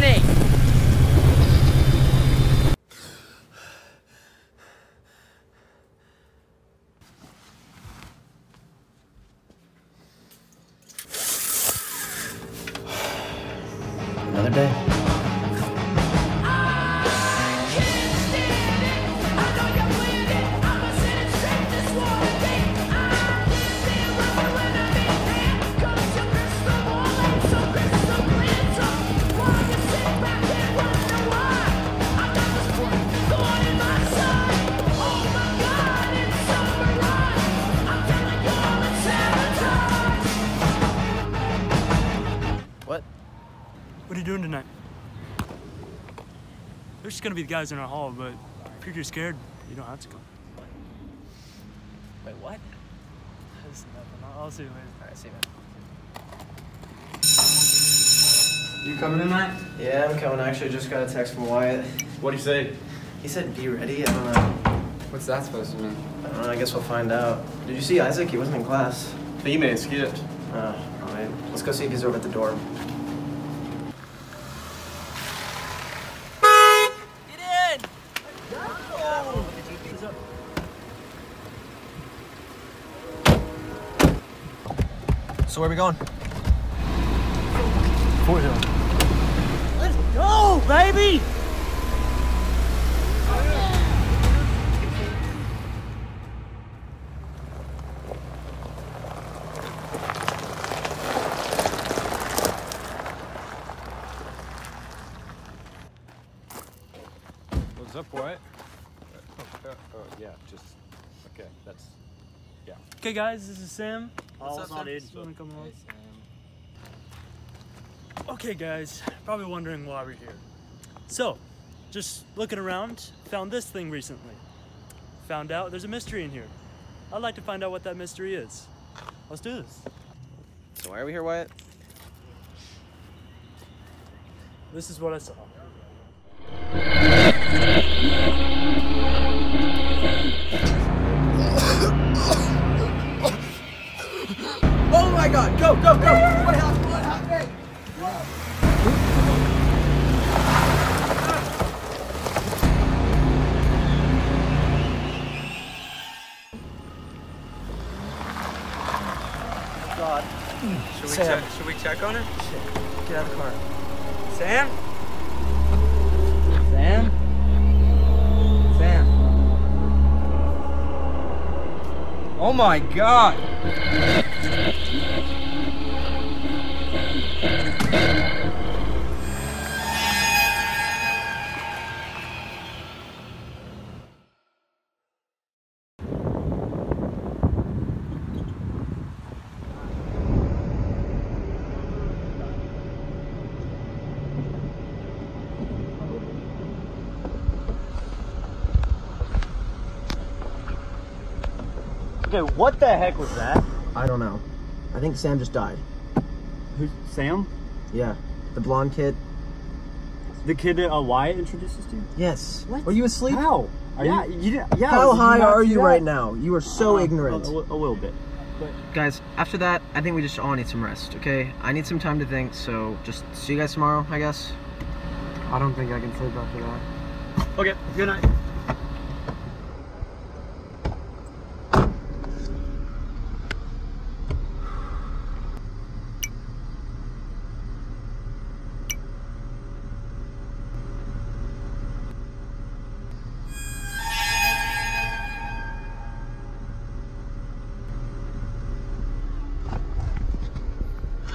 に What are you doing tonight? There's just gonna be the guys in our hall, but if you're scared, you don't have to come. Wait, what? That's nothing. I'll- I'll see you later. Alright, see you, man. You coming tonight? Yeah, I'm coming. I actually just got a text from Wyatt. What'd he say? He said, be ready. I don't know. What's that supposed to mean? I don't know. I guess we'll find out. Did you see Isaac? He wasn't in class. He may have skipped. Uh, alright. Let's go see if he's over at the dorm. So where are we going? Fort Hill. Let's go, baby! What's up, Wyatt? Oh, uh, oh, yeah, just okay. That's yeah. Okay, guys, this is Sam. What's Oh, up, not Sam? Come along? Okay, guys, probably wondering why we're here. So, just looking around, found this thing recently. Found out there's a mystery in here. I'd like to find out what that mystery is. Let's do this. So why are we here, Wyatt? This is what I saw. Oh my god! Go, go, go! What happened? What happened? God. Should we, Sam. check, should we check on her? Get out of the car. Sam? Sam? Sam? Oh my god! Okay, what the heck was that? I don't know. I think Sam just died. Who's Sam? Yeah. The blonde kid. The kid that uh, Wyatt introduced us to? Yes. What? Were you asleep? How? Are Yeah, you, you yeah. How high are you that? right now? You are so Uh, ignorant. A, a, a little bit. But Guys, after that, I think we just all need some rest, okay? I need some time to think, so just see you guys tomorrow, I guess. I don't think I can sleep after that. Okay, good night.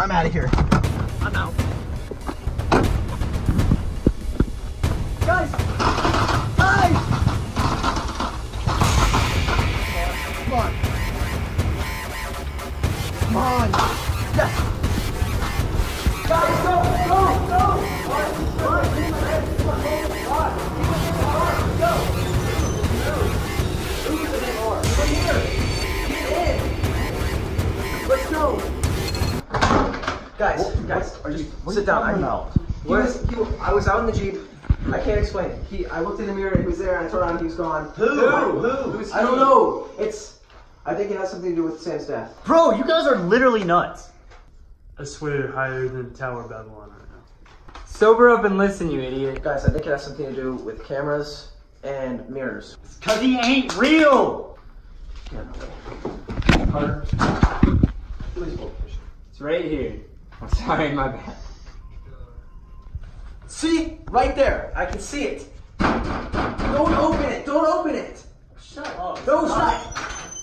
I'm out of here. I'm out. Guys! Guys! Come on. Come on. Guys, just sit down. I about? He was, he, I was out in the Jeep. I can't explain it. He, I looked in the mirror, he was there, and I turned around, he was gone. Who? Who? Who? Who's I don't know. It's, I think it has something to do with Sam's death. Bro, you guys are literally nuts. I swear they're higher than Tower of Babylon right now. Sober up and listen, you idiot. Guys, I think it has something to do with cameras and mirrors. Cause he ain't real. Yeah, no way. Carter. It's right here. I'm sorry, my bad. See? Right there. I can see it. Don't open it. Don't open it. Shut up. No, stop.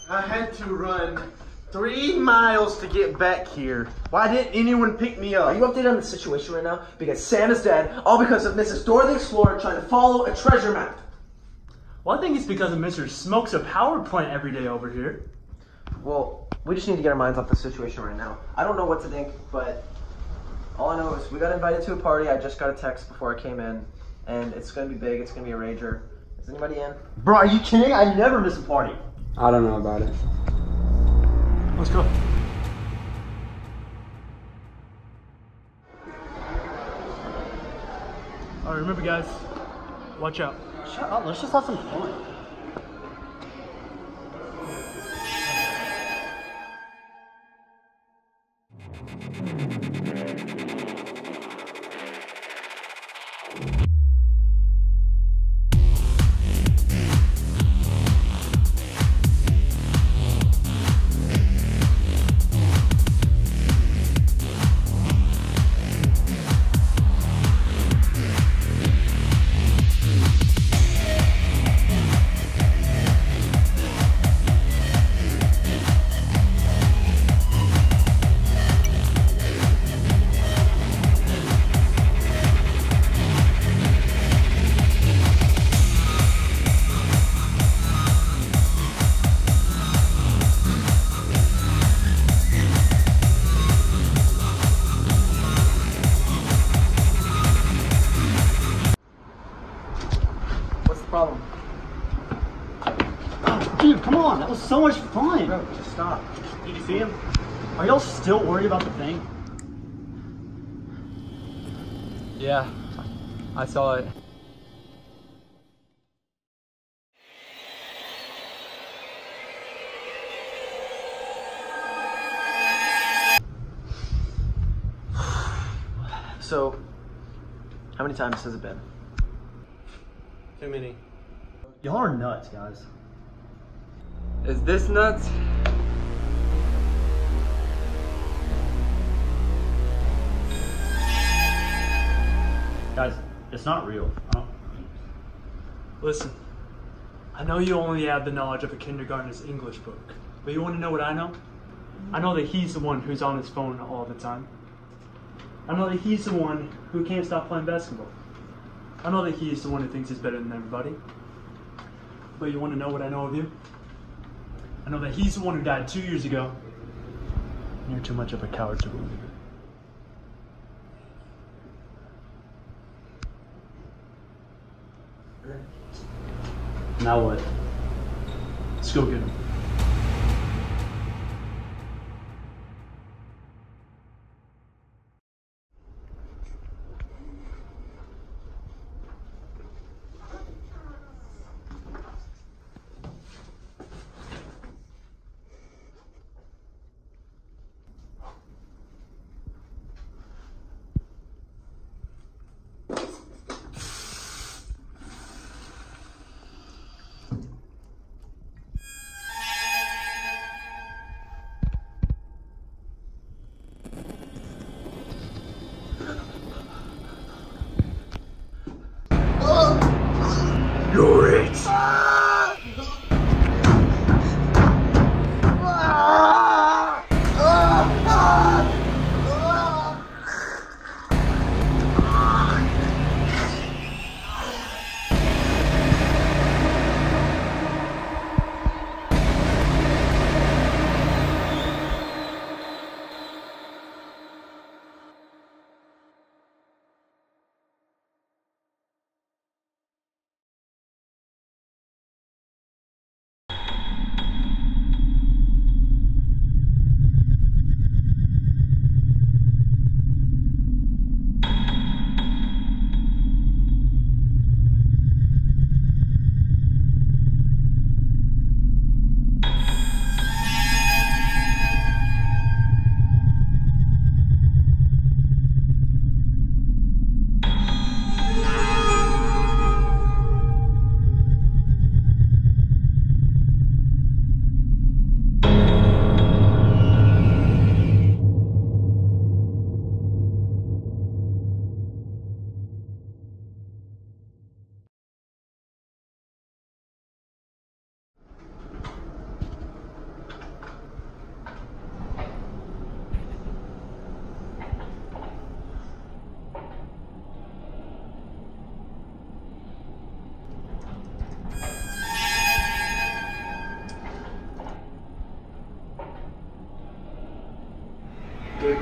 I had to run three miles to get back here. Why didn't anyone pick me Are up? you updated on the situation right now? Because Sam is dead, all because of Mrs. Dora the Explorer trying to follow a treasure map. Well, I think it's because of Mr. Smokes a power plant every day over here. Well, we just need to get our minds off the situation right now. I don't know what to think, but all I know is we got invited to a party. I just got a text before I came in, and it's gonna be big. It's gonna be a rager. Is anybody in? Bro, are you kidding? I never miss a party. I don't know about it. Let's go. All right, remember, guys, watch out. Shut up. Let's just have some fun. you so much fun. Bro, just stop. Did you see him? Are y'all still worried about the thing? Yeah, I saw it. So, how many times has it been? Too many. Y'all are nuts, guys. Is this nuts? Guys, it's not real. I Listen, I know you only have the knowledge of a kindergartner's English book, but you want to know what I know? I know that he's the one who's on his phone all the time. I know that he's the one who can't stop playing basketball. I know that he's the one who thinks he's better than everybody. But you want to know what I know of you? I know that he's the one who died two years ago. You're too much of a coward to believe it. Now what? Let's go get him. You're it.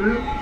Gabriel?